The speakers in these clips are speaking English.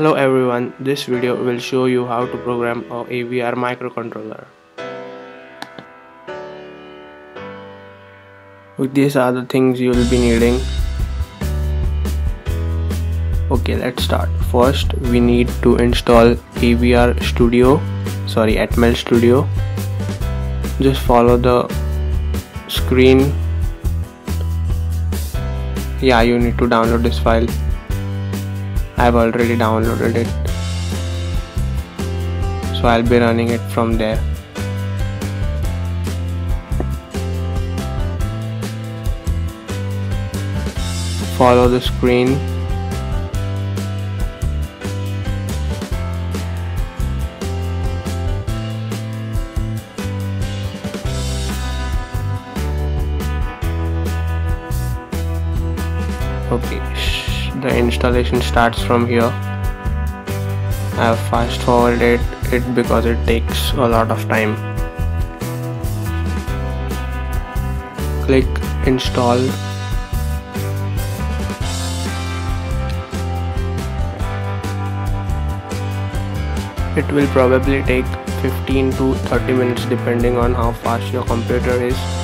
Hello everyone, this video will show you how to program a AVR microcontroller. These are the things you will be needing. Okay, let's start. First, we need to install AVR Studio, sorry, Atmel Studio. Just follow the screen. Yeah, you need to download this file. I've already downloaded it. So I'll be running it from there. Follow the screen the installation starts from here. I have fast forwarded it because it takes a lot of time. Click install. It will probably take 15 to 30 minutes depending on how fast your computer is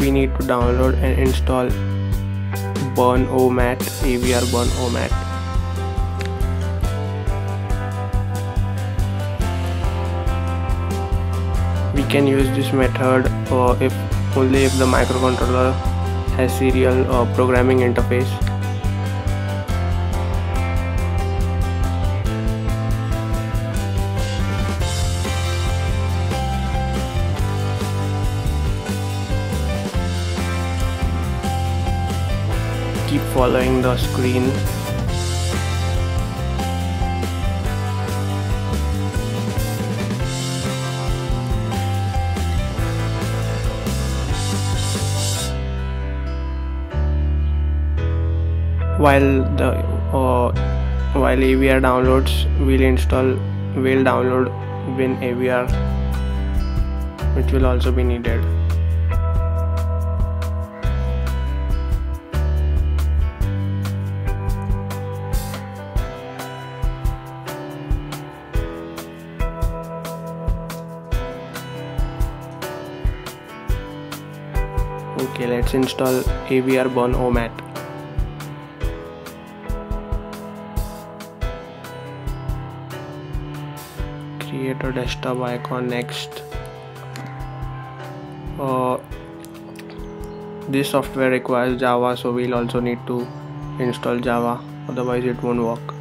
we need to download and install burn-o-mat avr burn-o-mat we can use this method uh, if only if the microcontroller has serial uh, programming interface following the screen. While the uh, while AVR downloads we'll install we'll download WinAVR which will also be needed let's install avr burn-o-mat create a desktop icon next. Uh, this software requires java so we'll also need to install java otherwise it won't work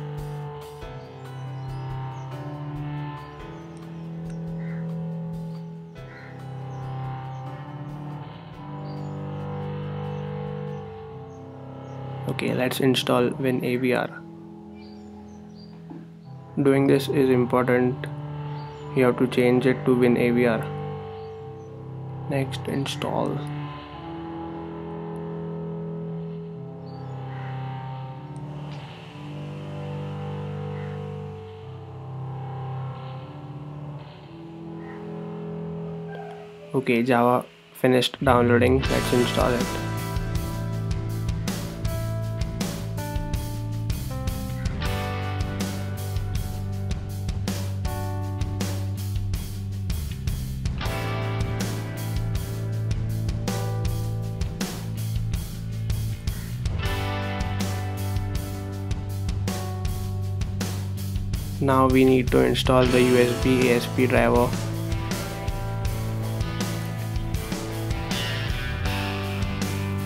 okay let's install WinAVR doing this is important. You have to change it to WinAVR next install. Okay java finished downloading. Let's install it now we need to install the USB ASP driver.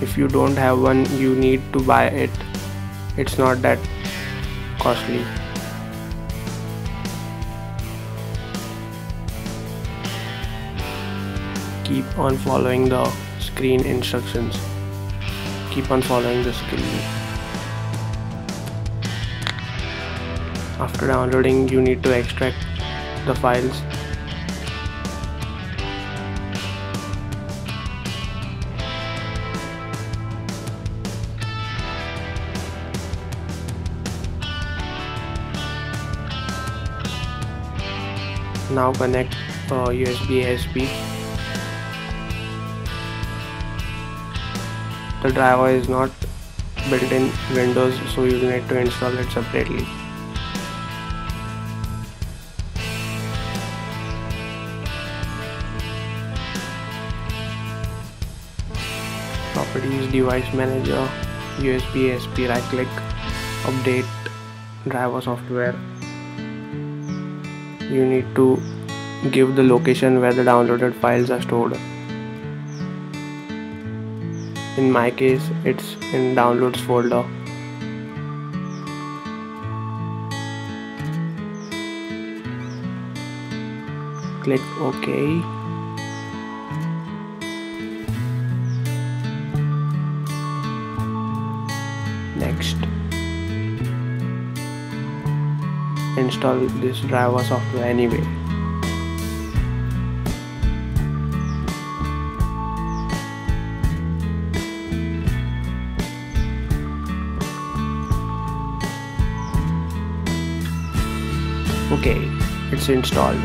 If you don't have one you need to buy it. It's not that costly. Keep on following the screen instructions. Keep on following the screen after downloading you need to extract the files. Now connect uh, USB SP the driver is not built in Windows so you need to install it separately. Device manager USB ASP right click update driver software. You need to give the location where the downloaded files are stored. In my case it's in downloads folder. Click ok next. Install this driver software anyway. Okay it's installed.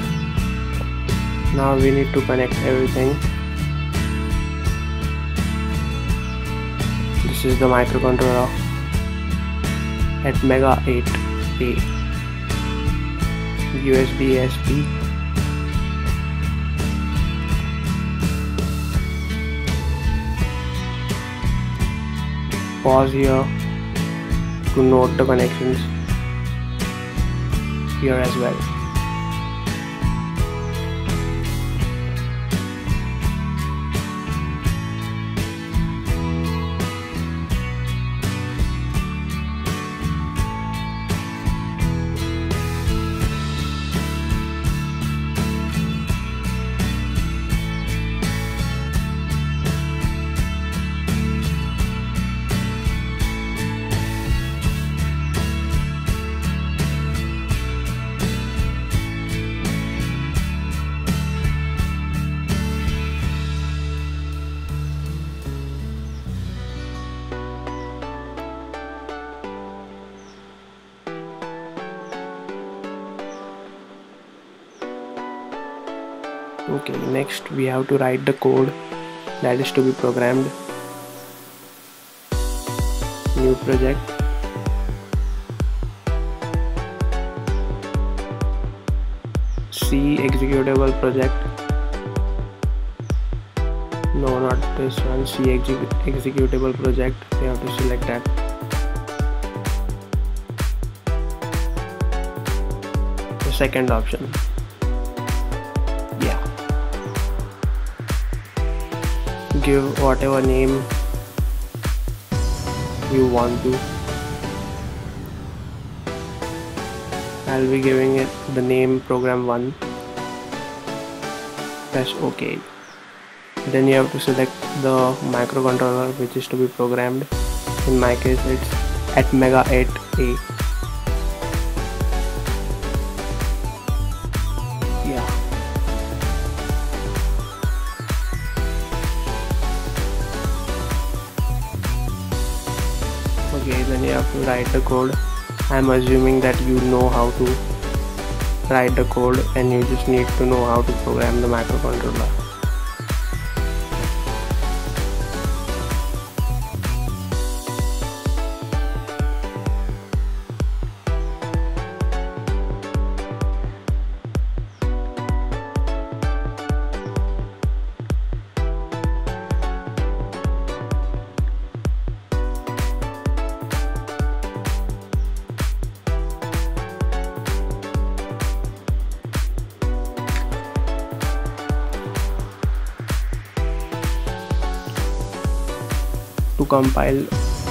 Now we need to connect everything. This is the microcontroller Atmega 8A USB SP pause here to note the connections here as well okay next we have to write the code that is to be programmed. New project. C executable project. No not this one. C executable project. We have to select that. The second option give whatever name you want to. I'll be giving it the name program 1 press ok. Then you have to select the microcontroller which is to be programmed. In my case it's Atmega 8A okay then you have to write the code. I'm assuming that you know how to write the code and you just need to know how to program the microcontroller compile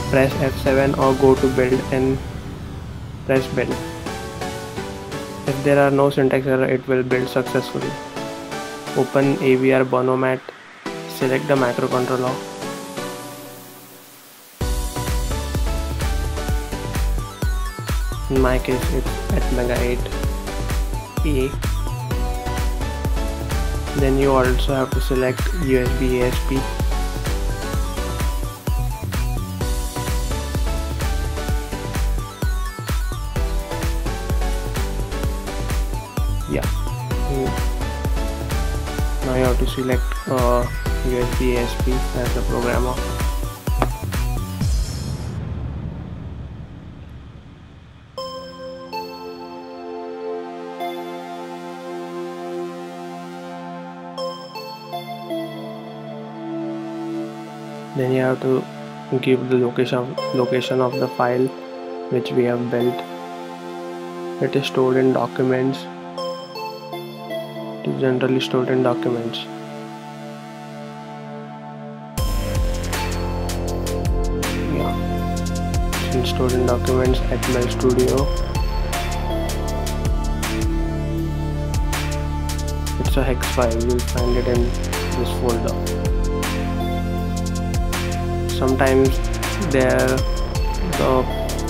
press F7 or go to build and press build. If there are no syntax error it will build successfully. Open AVR Burn-O-Mat. Select the microcontroller. In my case it's Atmega 8A then you also have to select USB ASP have to select uh, USB ASP as the programmer. Then you have to give the location location of the file which we have built. It is stored in documents it is generally stored in documents. Yeah. It's stored in documents at my studio. It's a hex file. You'll find it in this folder. Sometimes there the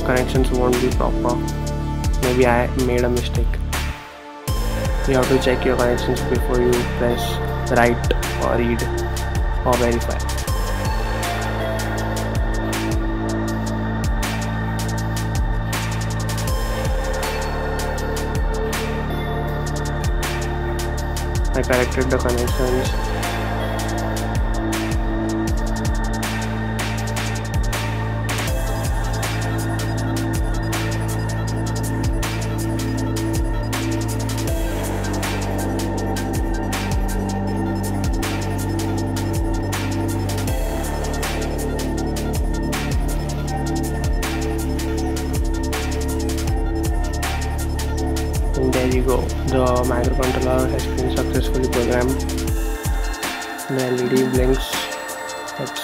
connections won't be proper. Maybe I made a mistake you have to check your connections before you press write or read or verify. I corrected the connections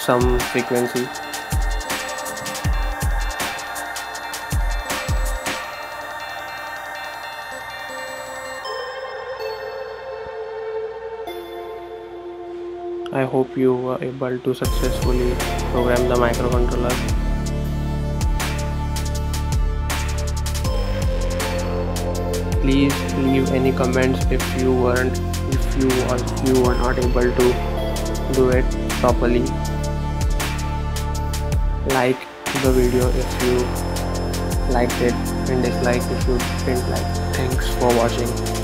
some frequency. I hope you were able to successfully program the microcontroller. Please leave any comments if you weren't if you or you were not able to do it properly like the video if you liked it and dislike if you didn't like thanks for watching